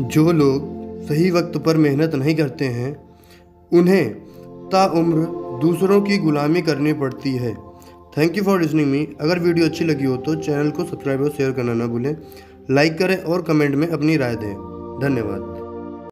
जो लोग सही वक्त पर मेहनत नहीं करते हैं, उन्हें ताउम्र दूसरों की गुलामी करनी पड़ती है। Thank you for listening me अगर वीडियो अच्छी लगी हो तो चैनल को सब्सक्राइब और शेयर करना ना भूलें। लाइक करें और कमेंट में अपनी राय दें। धन्यवाद।